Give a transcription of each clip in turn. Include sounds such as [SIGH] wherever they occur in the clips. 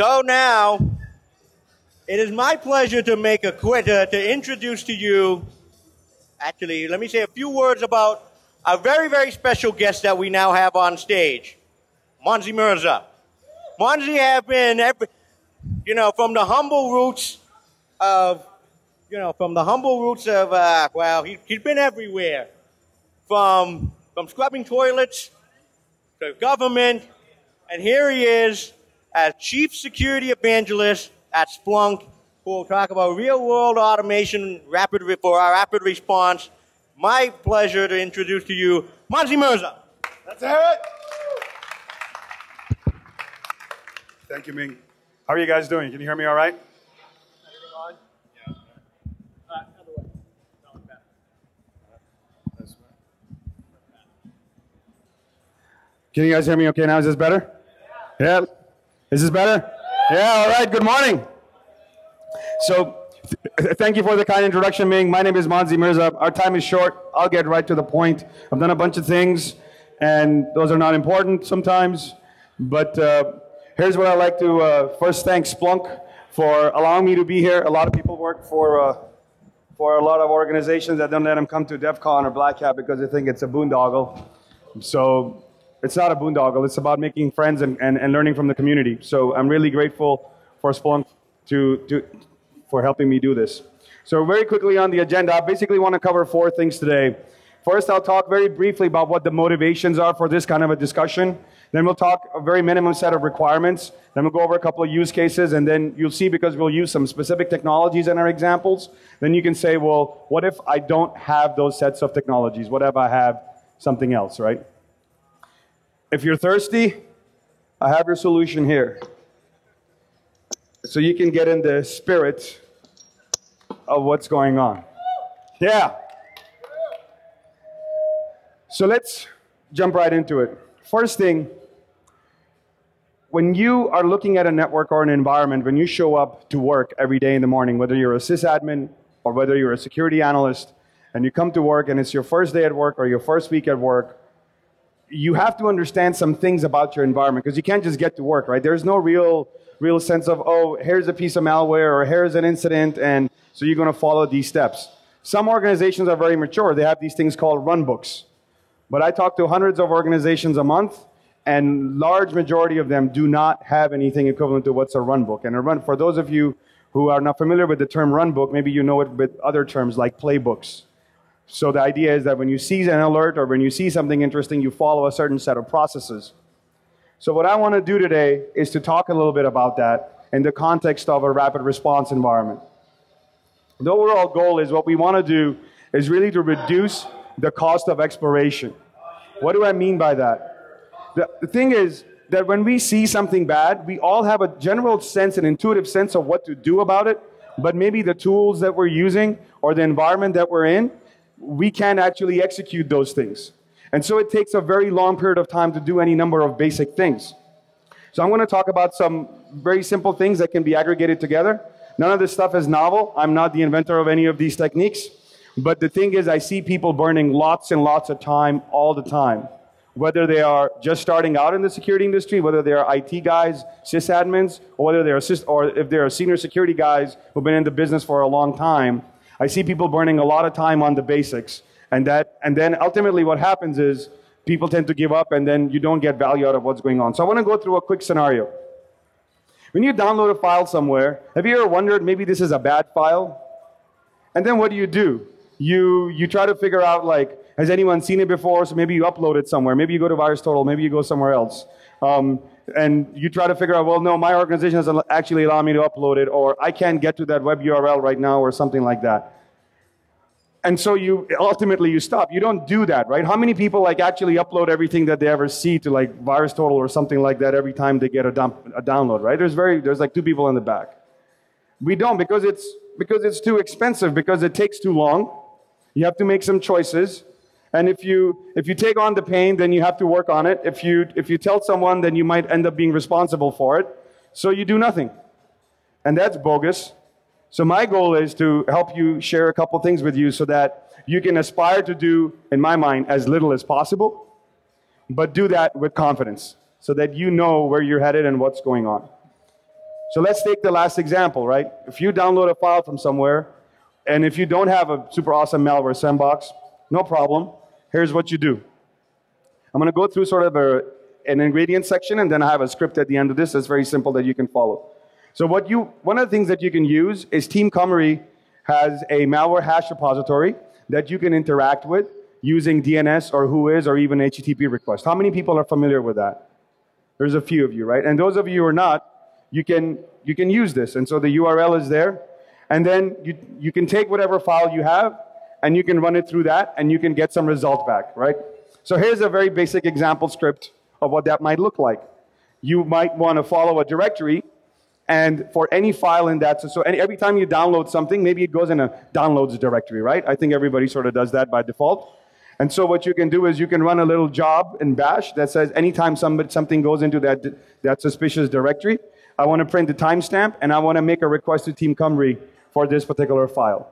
So now, it is my pleasure to make a quitter to introduce to you, actually, let me say a few words about a very, very special guest that we now have on stage, Monzy Merza. Monzy have been, every, you know, from the humble roots of, you know, from the humble roots of, uh, well, he, he's been everywhere. From, from scrubbing toilets to government, and here he is as chief security evangelist at Splunk, who will talk about real world automation rapid for our rapid response. My pleasure to introduce to you Monzy Merza. Let's hear it. Thank you, Ming. How are you guys doing? Can you hear me all right? Can you guys hear me okay now? Is this better? Yeah. Is this better? Yeah, all right. Good morning. So, th- thank you for the kind introduction, Ming. My name is Monzy Merza. Our time is short. I'll get right to the point. I've done a bunch of things, and those are not important sometimes. But uh, here's what I'd like to uh, first thank Splunk for allowing me to be here. A lot of people work for. Uh, for a lot of organizations that don't let them come to DEF CON or Black Hat because they think it's a boondoggle. So it's not a boondoggle. It's about making friends and, and, and learning from the community. So I'm really grateful for Splunk to, to, for helping me do this. So very quickly on the agenda, I basically want to cover four things today. First, I'll talk very briefly about what the motivations are for this kind of a discussion. Then we'll talk a very minimum set of requirements. Then we'll go over a couple of use cases, and then you'll see because we'll use some specific technologies in our examples. Then you can say, well, what if I don't have those sets of technologies? What if I have something else, right? If you're thirsty, I have your solution here. So you can get in the spirit of what's going on. Yeah. So let's jump right into it. First thing, when you are looking at a network or an environment, when you show up to work every day in the morning, whether you're a sysadmin or whether you're a security analyst, and you come to work and it's your first day at work or your first week at work, you have to understand some things about your environment because you can't just get to work, right? There's no real, real sense of, oh, here's a piece of malware or here's an incident, and so you're going to follow these steps. Some organizations are very mature. They have these things called run books. But I talk to hundreds of organizations a month, and large majority of them do not have anything equivalent to what's a run book. And a run, for those of you who are not familiar with the term run book, maybe you know it with other terms like playbooks. So the idea is that when you see an alert or when you see something interesting, you follow a certain set of processes. So what I want to do today is to talk a little bit about that in the context of a rapid response environment. The overall goal is what we want to do is really to reduce the cost of exploration. What do I mean by that? The, the thing is that when we see something bad, we all have a general sense, an intuitive sense of what to do about it, but maybe the tools that we're using or the environment that we're in we can't actually execute those things. And so it takes a very long period of time to do any number of basic things. So I'm going to talk about some very simple things that can be aggregated together. None of this stuff is novel. I'm not the inventor of any of these techniques. But the thing is, I see people burning lots and lots of time all the time. Whether they are just starting out in the security industry, whether they are IT guys, sysadmins, or whether they're or if they're senior security guys who've been in the business for a long time, I see people burning a lot of time on the basics. And, that, and then ultimately what happens is people tend to give up and then you don't get value out of what's going on. So I want to go through a quick scenario. When you download a file somewhere, have you ever wondered maybe this is a bad file? And then what do you do? You, you try to figure out like, has anyone seen it before? So maybe you upload it somewhere. Maybe you go to VirusTotal. Maybe you go somewhere else. Um, and you try to figure out, well, no, my organization doesn't actually allow me to upload it, or I can't get to that web URL right now, or something like that. And so you ultimately you stop. You don't do that, right? How many people like actually upload everything that they ever see to like VirusTotal or something like that every time they get a, dump, a download, right? There's very there's like two people in the back. We don't because it's because it's too expensive because it takes too long. You have to make some choices. And if you, if you take on the pain, then you have to work on it. If you, if you tell someone, then you might end up being responsible for it. So you do nothing. And that's bogus. So my goal is to help you share a couple things with you so that you can aspire to do, in my mind, as little as possible, but do that with confidence so that you know where you're headed and what's going on. So let's take the last example, right? If you download a file from somewhere, and if you don't have a super awesome malware sandbox, no problem. Here's what you do. I'm going to go through sort of a, an ingredient section, and then I have a script at the end of this that's very simple that you can follow. So what you, one of the things that you can use is Team Cymru has a malware hash repository that you can interact with using DNS or Whois or even HTTP request. How many people are familiar with that? There's a few of you, right? And those of you who are not, you can, you can use this. And so the URL is there. And then you, you can take whatever file you have and you can run it through that and you can get some result back, right? So here's a very basic example script of what that might look like. You might want to follow a directory and for any file in that, so, so any, every time you download something, maybe it goes in a downloads directory, right? I think everybody sort of does that by default. And so what you can do is you can run a little job in bash that says anytime somebody, something goes into that, that suspicious directory, I want to print the timestamp and I want to make a request to Team Cymru for this particular file.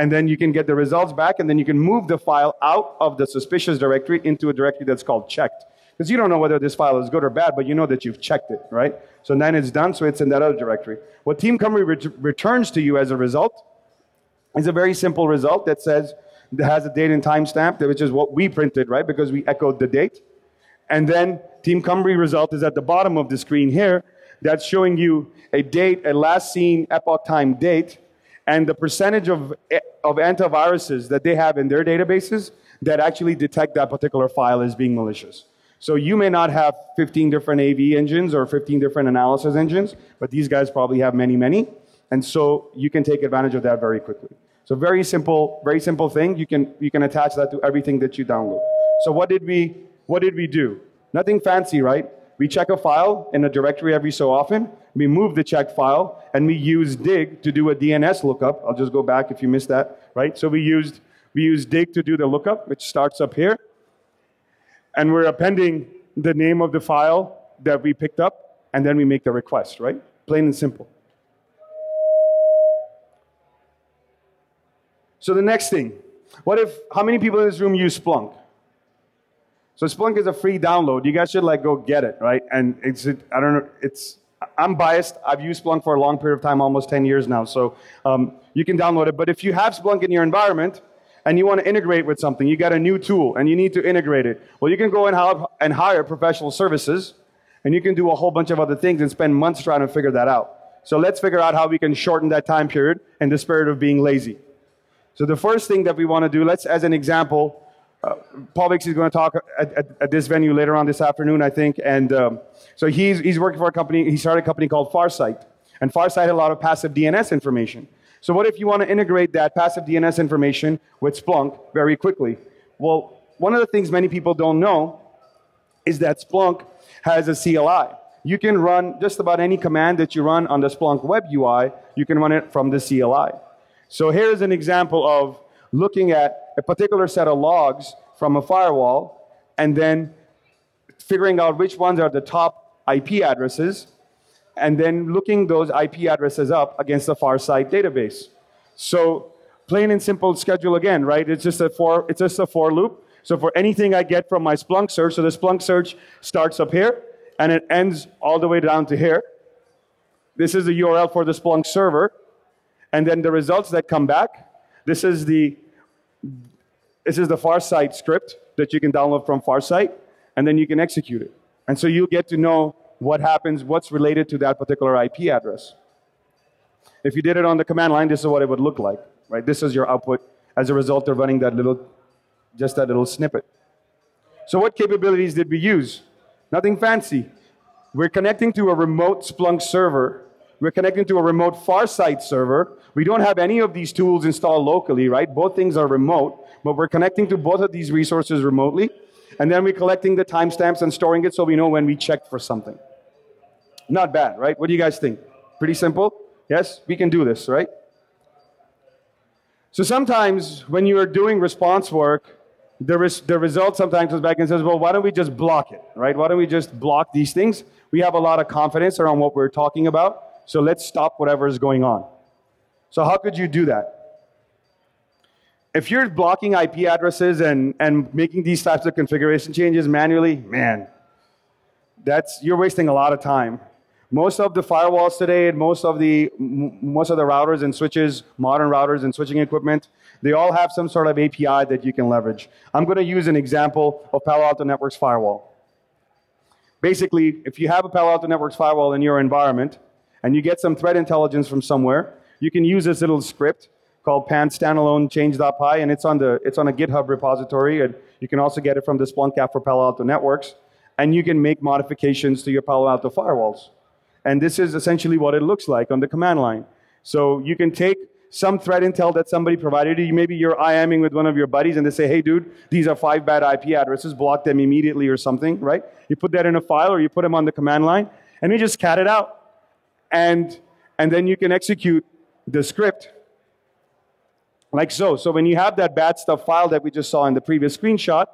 And then you can get the results back and then you can move the file out of the suspicious directory into a directory that's called checked. Because you don't know whether this file is good or bad, but you know that you've checked it, right? So then it's done, so it's in that other directory. What Team Cymru re returns to you as a result is a very simple result that says, that has a date and timestamp, which is what we printed, right? Because we echoed the date. And then Team Cymru result is at the bottom of the screen here. That's showing you a date, a last seen epoch time date, and the percentage of, of antiviruses that they have in their databases that actually detect that particular file as being malicious. So you may not have 15 different AV engines or 15 different analysis engines, but these guys probably have many, many. And so you can take advantage of that very quickly. So very simple, very simple thing. You can, you can attach that to everything that you download. So what did we, what did we do? Nothing fancy, right? We check a file in a directory every so often. We move the check file and we use dig to do a DNS lookup. I'll just go back if you missed that, right? So we used, we used dig to do the lookup, which starts up here. And we're appending the name of the file that we picked up and then we make the request, right? Plain and simple. So the next thing, what if, how many people in this room use Splunk? So Splunk is a free download. You guys should like go get it, right? And it's, I don't know, it's, I'm biased. I've used Splunk for a long period of time, almost 10 years now. So um, you can download it. But if you have Splunk in your environment and you want to integrate with something, you got a new tool and you need to integrate it. Well, you can go and, and hire professional services and you can do a whole bunch of other things and spend months trying to figure that out. So let's figure out how we can shorten that time period in the spirit of being lazy. So the first thing that we want to do, let's, as an example, uh, Paul Vixie is going to talk at, at, at, this venue later on this afternoon, I think. And um, so he's, he's working for a company, he started a company called Farsight. And Farsight had a lot of passive DNS information. So what if you want to integrate that passive DNS information with Splunk very quickly? Well, one of the things many people don't know is that Splunk has a CLI. You can run just about any command that you run on the Splunk web UI, you can run it from the CLI. So here's an example of looking at a particular set of logs from a firewall and then figuring out which ones are the top IP addresses and then looking those IP addresses up against the Farsight database. So plain and simple schedule again, right? It's just a for, it's just a for loop. So for anything I get from my Splunk search, so the Splunk search starts up here and it ends all the way down to here. This is the URL for the Splunk server. And then the results that come back, this is the, this is the Farsight script that you can download from Farsight, and then you can execute it. And so you get to know what happens, what's related to that particular IP address. If you did it on the command line, this is what it would look like, right? This is your output as a result of running that little, just that little snippet. So what capabilities did we use? Nothing fancy. We're connecting to a remote Splunk server we're connecting to a remote Farsight server. We don't have any of these tools installed locally, right? Both things are remote, but we're connecting to both of these resources remotely. And then we're collecting the timestamps and storing it so we know when we checked for something. Not bad, right? What do you guys think? Pretty simple? Yes? We can do this, right? So sometimes when you are doing response work, the, res the result sometimes comes back and says, well, why don't we just block it, right? Why don't we just block these things? We have a lot of confidence around what we're talking about. So let's stop whatever is going on. So how could you do that? If you're blocking IP addresses and, and making these types of configuration changes manually, man, that's, you're wasting a lot of time. Most of the firewalls today and most of the most of the routers and switches, modern routers and switching equipment, they all have some sort of API that you can leverage. I'm going to use an example of Palo Alto Networks firewall. Basically, if you have a Palo Alto Networks firewall in your environment and you get some threat intelligence from somewhere, you can use this little script called pan standalone change.py and it's on the it's on a GitHub repository and you can also get it from the Splunk app for Palo Alto Networks and you can make modifications to your Palo Alto firewalls. And this is essentially what it looks like on the command line. So you can take some threat intel that somebody provided you. Maybe you're IMing with one of your buddies and they say, hey, dude, these are five bad IP addresses, block them immediately or something, right? You put that in a file or you put them on the command line and you just cat it out. And, and then you can execute the script like so. So when you have that bad stuff file that we just saw in the previous screenshot,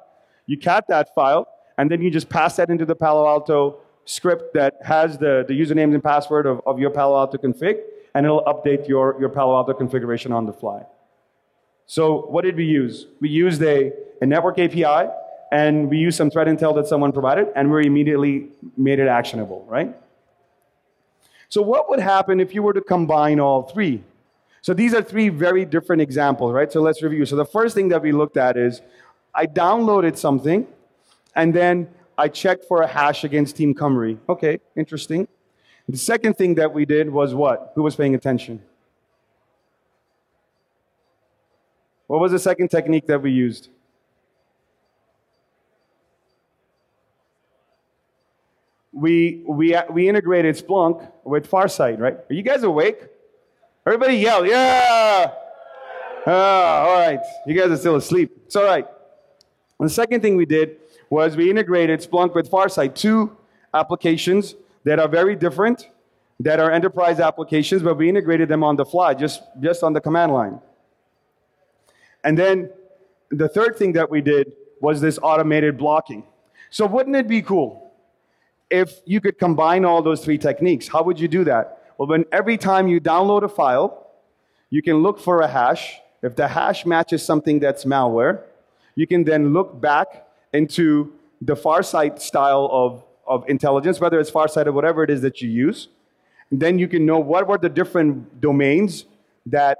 you cat that file and then you just pass that into the Palo Alto script that has the, the username and password of, of your Palo Alto config, and it'll update your, your Palo Alto configuration on the fly. So what did we use? We used a, a network API, and we used some threat intel that someone provided, and we immediately made it actionable, right? So what would happen if you were to combine all three? So these are three very different examples, right? So let's review. So the first thing that we looked at is I downloaded something, and then I checked for a hash against Team Cymru. Okay, interesting. The second thing that we did was what? Who was paying attention? What was the second technique that we used? We, we, we integrated Splunk with Farsight, right? Are you guys awake? Everybody yell, yeah! Oh, all right. You guys are still asleep. It's all right. The second thing we did was we integrated Splunk with Farsight, two applications that are very different, that are enterprise applications, but we integrated them on the fly, just, just on the command line. And then the third thing that we did was this automated blocking. So wouldn't it be cool if you could combine all those three techniques? How would you do that? Well, when every time you download a file, you can look for a hash. If the hash matches something that's malware, you can then look back into the Farsight style of, of intelligence, whether it's Farsight or whatever it is that you use. And then you can know what were the different domains that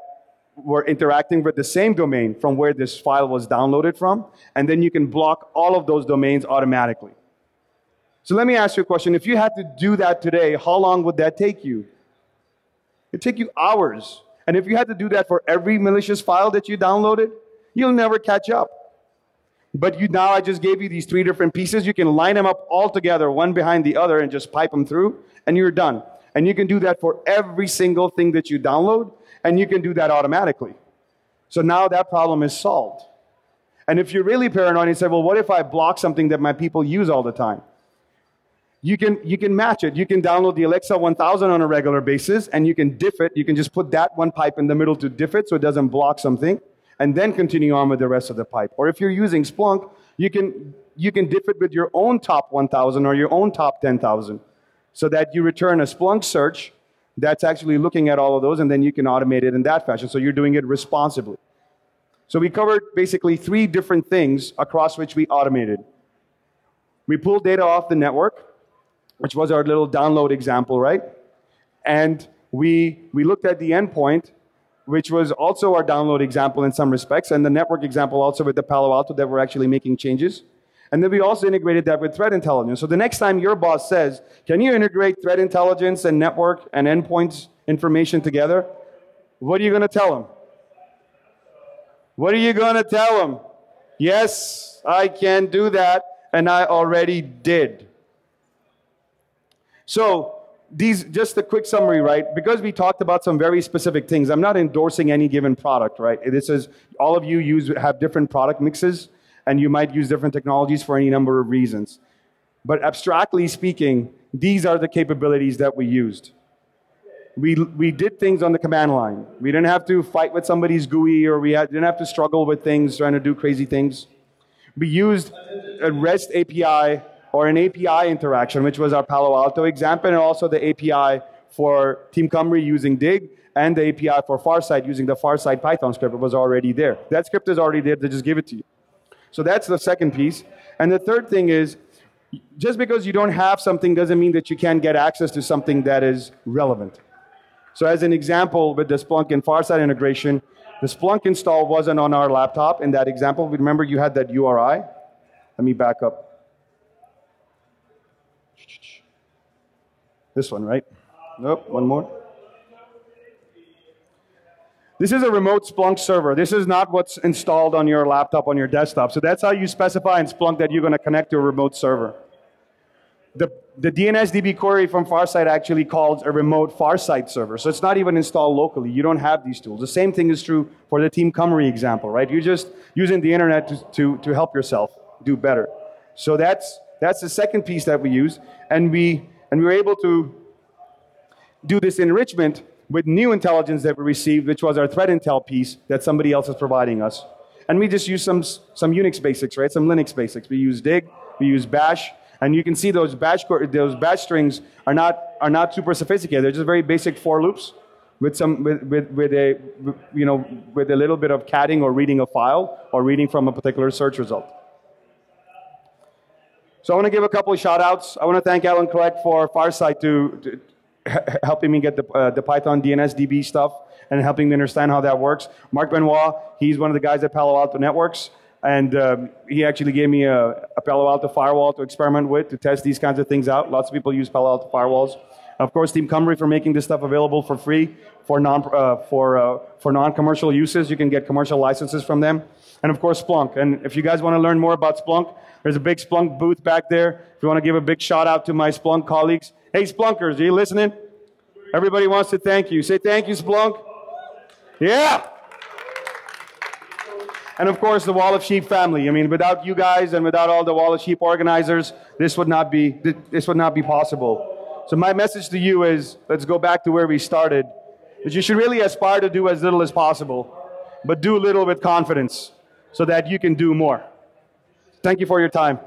were interacting with the same domain from where this file was downloaded from. And then you can block all of those domains automatically. So let me ask you a question. If you had to do that today, how long would that take you? It'd take you hours. And if you had to do that for every malicious file that you downloaded, you'll never catch up. But you now I just gave you these three different pieces. You can line them up all together, one behind the other, and just pipe them through, and you're done. And you can do that for every single thing that you download, and you can do that automatically. So now that problem is solved. And if you're really paranoid and say, well, what if I block something that my people use all the time? You can, you can match it. You can download the Alexa 1000 on a regular basis, and you can diff it. You can just put that one pipe in the middle to diff it so it doesn't block something and then continue on with the rest of the pipe. Or if you're using Splunk, you can, you can diff it with your own top 1,000 or your own top 10,000 so that you return a Splunk search that's actually looking at all of those and then you can automate it in that fashion. So you're doing it responsibly. So we covered basically three different things across which we automated. We pulled data off the network, which was our little download example, right? And we, we looked at the endpoint which was also our download example in some respects, and the network example also with the Palo Alto that we're actually making changes. And then we also integrated that with threat intelligence. So the next time your boss says, can you integrate threat intelligence and network and endpoints information together? What are you going to tell him? What are you going to tell him? Yes, I can do that, and I already did. So these, just a quick summary, right? Because we talked about some very specific things, I'm not endorsing any given product, right? This is, all of you use, have different product mixes, and you might use different technologies for any number of reasons. But abstractly speaking, these are the capabilities that we used. We, we did things on the command line. We didn't have to fight with somebody's GUI, or we had, didn't have to struggle with things, trying to do crazy things. We used a REST API or an API interaction, which was our Palo Alto example, and also the API for Team Cymru using Dig, and the API for Farsight using the Farsight Python script was already there. That script is already there, they just give it to you. So that's the second piece. And the third thing is, just because you don't have something doesn't mean that you can't get access to something that is relevant. So as an example, with the Splunk and Farsight integration, the Splunk install wasn't on our laptop in that example. Remember you had that URI? Let me back up. This one, right? Nope, one more. This is a remote Splunk server. This is not what's installed on your laptop, on your desktop. So that's how you specify in Splunk that you're going to connect to a remote server. The, the DNSDB query from Farsight actually calls a remote Farsight server. So it's not even installed locally. You don't have these tools. The same thing is true for the Team Cymru example, right? You're just using the internet to, to, to help yourself do better. So that's, that's the second piece that we use. And we, and we were able to do this enrichment with new intelligence that we received, which was our threat intel piece that somebody else is providing us. And we just use some, some Unix basics, right? Some Linux basics. We use dig, we use bash, and you can see those bash, those bash strings are not, are not super sophisticated. They're just very basic for loops with, some, with, with, with, a, you know, with a little bit of catting or reading a file or reading from a particular search result. So I want to give a couple of shout outs. I want to thank Alan Craig for Farsight to, to [LAUGHS] helping me get the, uh, the Python DNS stuff and helping me understand how that works. Mark Benoit, he's one of the guys at Palo Alto Networks, and um, he actually gave me a, a, Palo Alto firewall to experiment with to test these kinds of things out. Lots of people use Palo Alto firewalls. Of course, Team Cymru for making this stuff available for free for non uh, for uh, for non-commercial uses. You can get commercial licenses from them, and of course Splunk. And if you guys want to learn more about Splunk, there's a big Splunk booth back there. If you want to give a big shout out to my Splunk colleagues, Hey, Splunkers, are you listening? Everybody wants to thank you. Say thank you, Splunk. Yeah. And of course, the Wall of Sheep family. I mean, without you guys and without all the Wall of Sheep organizers, this would not be, this would not be possible. So my message to you is, let's go back to where we started, that you should really aspire to do as little as possible, but do little with confidence so that you can do more. Thank you for your time.